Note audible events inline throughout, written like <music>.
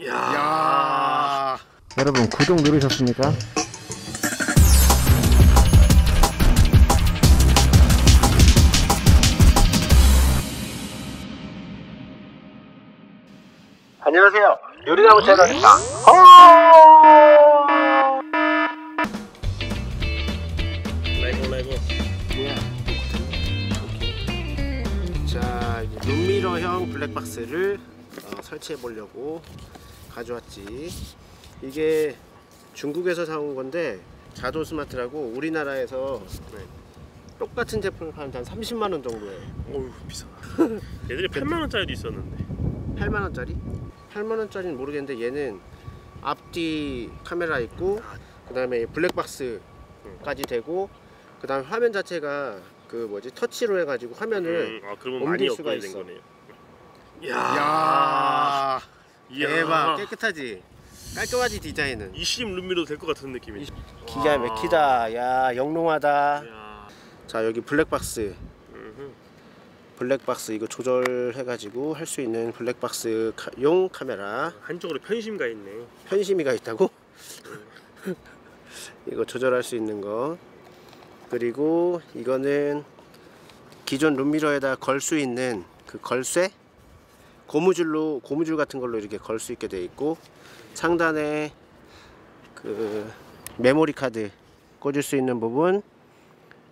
야. 여러분 구독 누르셨습니까? 안녕하세요. 요리나무 채널입니다. 레고 레고 뭐야? 자, 룸미러형 블랙박스를 어, 설치해 보려고 가져왔지. 이게 중국에서 사온 건데 자도 스마트라고 우리나라에서 네, 똑같은 제품을 파는데 한 30만 원 정도에 어우 비싸 얘들이 8만원짜리도 있었는데 8만 원짜리? 8만 원짜리는 모르겠는데 얘는 앞뒤 카메라 있고 그 다음에 블랙박스까지 되고 그 다음 화면 자체가 그 뭐지 터치로 해가지고 화면을 음, 아 옮길 수가 된 있어. 거네요 야, 이야. 대박. 깨끗하지? 깔끔하지 디자인은? 20 룸미도 될것 같은 느낌이. 기가 막히다. 야 영롱하다. 이야. 자 여기 블랙박스. 음흠. 블랙박스 이거 조절해가지고 할 수 있는 블랙박스용 카메라. 한쪽으로 편심가 있네. 편심이가 있다고? <laughs> 이거 조절할 수 있는 거. 그리고 이거는 기존 룸미러에다 걸 수 있는 그 걸쇠 고무줄로 고무줄 같은 걸로 이렇게 걸 수 있게 돼 있고 상단에 그 메모리 카드 꽂을 수 있는 부분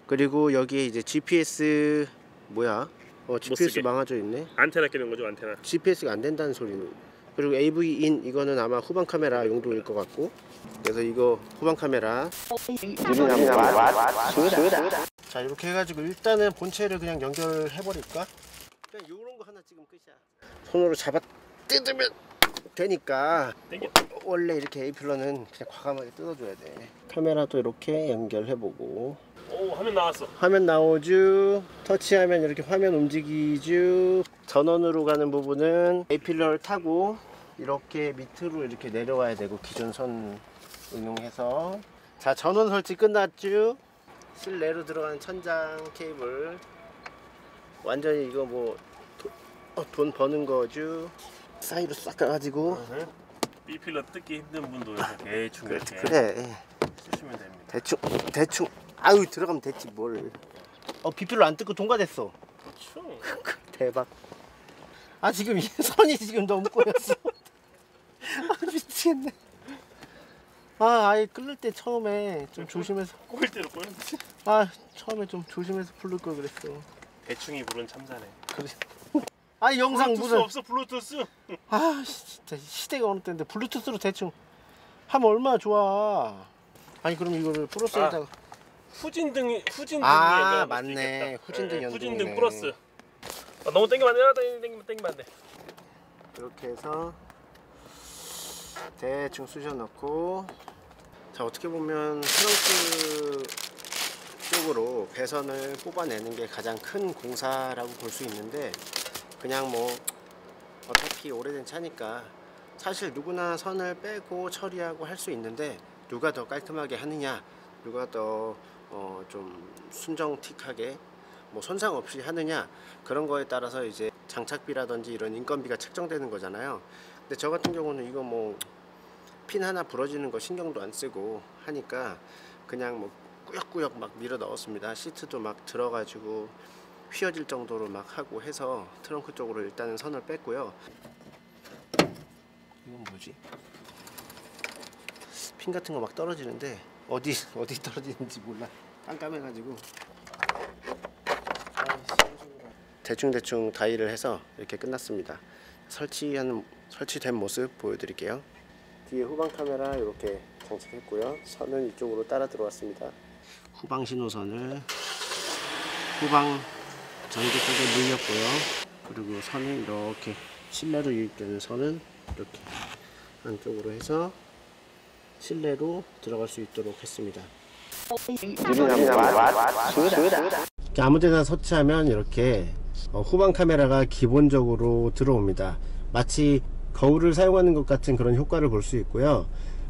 그리고 여기에 이제 GPS 뭐야 어 GPS. 망아져 있네 안테나 끼는 거죠 안테나 GPS가 안 된다는 소리는 그리고 AV-인 이거는 아마 후방 카메라 용도일 것 같고 그래서 이거 후방 카메라 자 이렇게 해가지고 일단은 본체를 그냥 연결해 버릴까 그냥 요런 거 하나 찍으면 끝이야. 손으로 잡아 뜯으면 되니까 땡겨. 원래 이렇게 A필러는 그냥 과감하게 뜯어줘야 돼. 카메라도 이렇게 연결해보고. 오 화면 나왔어. 화면 나오죠 터치하면 이렇게 화면 움직이죠 전원으로 가는 부분은 A필러를 타고 이렇게 밑으로 이렇게 내려와야 되고 기존 선 응용해서. 자 전원 설치 끝났죠 실내로 들어가는 천장 케이블 완전히 이거 뭐돈 버는 거죠. 사이로 싹 가가지고. B필러 뜯기 힘든 분도 대충 그래, 이렇게 그래 쓰시면 됩니다. 대충 대충. 아유 들어가면 됐지 뭘어 비필로 안 뜯고 통과됐어. 그렇죠. <laughs> 대박. 아 지금 이 <laughs> 선이 지금 너무 꼬였어. <laughs> 아 미치겠네. 아 아예 끓을 때 처음에 좀 조심해서. 꼬일 대로 꼬였네 아 처음에 좀 조심해서 부를 걸 그랬어. 대충이 부른 참사네 그래. <laughs> 아 영상 무슨 없어 블루투스 아 진짜 시대가 어느 때인데 블루투스로 대충 하면 얼마나 좋아. 아니 그럼 이거를 플러스에다가 후진 등이 후진 등이 아, 맞네. 후진 등 예, 후진 등 연동이네. 플러스 아, 너무 땡기면 안 돼. 땡기면 땡기면 땡기면 안 돼. 이렇게 해서 대충 쑤셔 넣고 자 어떻게 보면 트렁크 쪽으로 배선을 뽑아내는 게 가장 큰 공사라고 볼 수 있는데 그냥 뭐 어차피 오래된 차니까 사실 누구나 선을 빼고 처리하고 할 수 있는데 누가 더 깔끔하게 하느냐 누가 더 어, 좀 순정틱하게 뭐 손상 없이 하느냐 그런 거에 따라서 이제 장착비라든지 이런 인건비가 책정되는 거잖아요. 근데 저 같은 경우는 이거 뭐 핀 하나 부러지는 거 신경도 안 쓰고 하니까 그냥 뭐 꾸역꾸역 막 밀어 넣었습니다. 시트도 막 들어가지고 휘어질 정도로 막 하고 해서 트렁크 쪽으로 일단은 선을 뺐고요. 이건 뭐지? 핀 같은 거 막 떨어지는데 어디 어디 떨어지는지 몰라. 깜깜해가지고. 대충 대충 다이를 해서 이렇게 끝났습니다. 설치한 설치된 모습 보여드릴게요. 뒤에 후방 카메라 이렇게 장착했고요. 선은 이쪽으로 따라 들어왔습니다. 후방 신호선을 후방 전기 쪽에 물렸고요. 그리고 선이 이렇게 실내로 유입되는 선은 이렇게 안쪽으로 해서 실내로 들어갈 수 있도록 했습니다. 아무데나 설치하면 이렇게 어, 후방 카메라가 기본적으로 들어옵니다. 마치 거울을 사용하는 것 같은 그런 효과를 볼 수 있고요.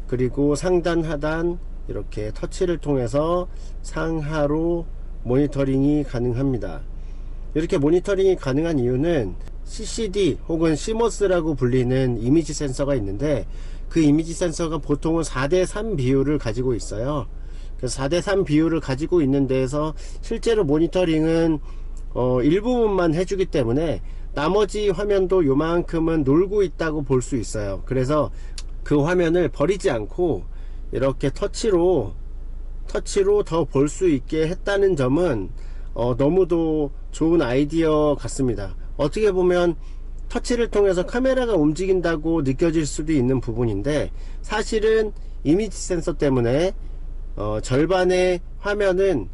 그리고 상단 하단 이렇게 터치를 통해서 상하로 모니터링이 가능합니다. 이렇게 모니터링이 가능한 이유는 CCD 혹은 CMOS라고 불리는 이미지 센서가 있는데 그 이미지 센서가 보통은 4대3 비율을 가지고 있어요. 그래서 4대3 비율을 가지고 있는 데에서 실제로 모니터링은 어, 일부분만 해주기 때문에 나머지 화면도 요만큼은 놀고 있다고 볼 수 있어요. 그래서 그 화면을 버리지 않고 이렇게 터치로 터치로 더 볼 수 있게 했다는 점은 어, 너무도 좋은 아이디어 같습니다. 어떻게 보면 터치를 통해서 카메라가 움직인다고 느껴질 수도 있는 부분인데 사실은 이미지 센서 때문에 어, 절반의 화면은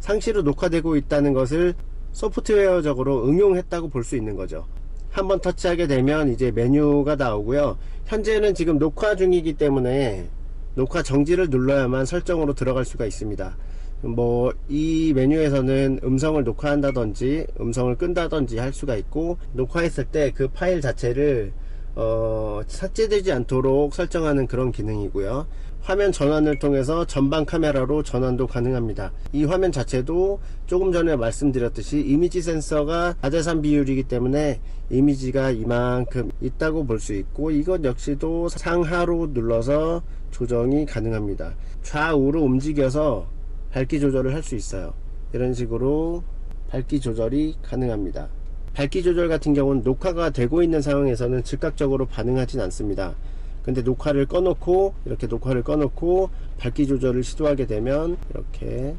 상시로 녹화되고 있다는 것을 소프트웨어적으로 응용했다고 볼 수 있는 거죠. 한번 터치하게 되면 이제 메뉴가 나오고요. 현재는 지금 녹화 중이기 때문에 녹화 정지를 눌러야만 설정으로 들어갈 수가 있습니다. 뭐 이 메뉴에서는 음성을 녹화한다든지 음성을 끈다든지 할 수가 있고 녹화했을 때 그 파일 자체를 어, 삭제되지 않도록 설정하는 그런 기능이고요. 화면 전환을 통해서 전방 카메라로 전환도 가능합니다. 이 화면 자체도 조금 전에 말씀드렸듯이 이미지 센서가 4대3 비율이기 때문에 이미지가 이만큼 있다고 볼 수 있고 이것 역시도 상하로 눌러서 조정이 가능합니다. 좌우로 움직여서 밝기 조절을 할 수 있어요. 이런 식으로 밝기 조절이 가능합니다. 밝기 조절 같은 경우는 녹화가 되고 있는 상황에서는 즉각적으로 반응하진 않습니다. 근데 녹화를 꺼놓고 이렇게 녹화를 꺼놓고 밝기 조절을 시도하게 되면 이렇게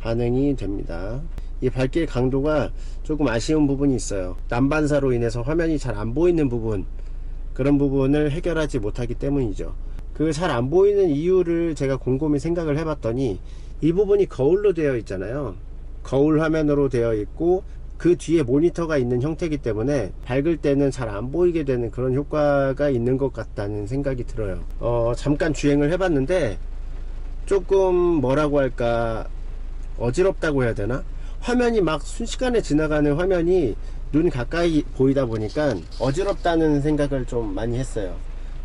반응이 됩니다. 이 밝기의 강도가 조금 아쉬운 부분이 있어요. 난반사로 인해서 화면이 잘 안 보이는 부분 그런 부분을 해결하지 못하기 때문이죠. 그 잘 안 보이는 이유를 제가 곰곰이 생각을 해봤더니 이 부분이 거울로 되어 있잖아요. 거울 화면으로 되어 있고 그 뒤에 모니터가 있는 형태이기 때문에 밝을 때는 잘 안 보이게 되는 그런 효과가 있는 것 같다는 생각이 들어요. 어, 잠깐 주행을 해봤는데 조금 뭐라고 할까 어지럽다고 해야 되나? 화면이 막 순식간에 지나가는 화면이 눈 가까이 보이다 보니까 어지럽다는 생각을 좀 많이 했어요.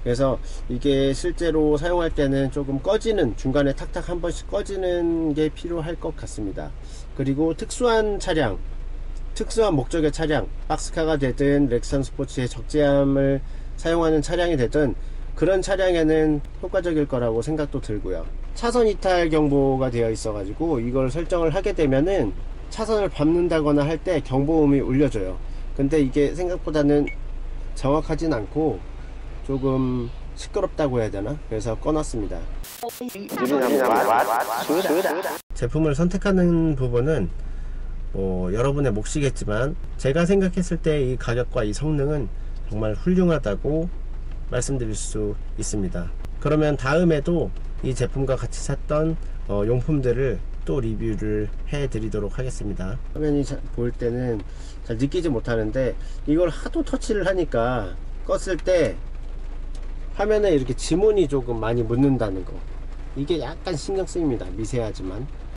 그래서 이게 실제로 사용할 때는 조금 꺼지는 중간에 탁탁 한 번씩 꺼지는 게 필요할 것 같습니다. 그리고 특수한 차량, 특수한 목적의 차량, 박스카가 되든 렉선 스포츠의 적재함을 사용하는 차량이 되든 그런 차량에는 효과적일 거라고 생각도 들고요. 차선 이탈 경보가 되어 있어 가지고 이걸 설정을 하게 되면은 차선을 밟는다거나 할 때 경보음이 울려져요. 근데 이게 생각보다는 정확하진 않고 조금 시끄럽다고 해야 되나? 그래서 꺼놨습니다. 제품을 선택하는 부분은 뭐 여러분의 몫이겠지만 제가 생각했을 때 이 가격과 이 성능은 정말 훌륭하다고 말씀드릴 수 있습니다. 그러면 다음에도 이 제품과 같이 샀던 어, 용품들을 또 리뷰를 해 드리도록 하겠습니다. 화면이 자- 보일 때는 잘 느끼지 못하는데 이걸 하도 터치를 하니까 껐을 때 화면에 이렇게 지문이 조금 많이 묻는다는 거. 이게 약간 신경 쓰입니다. 미세하지만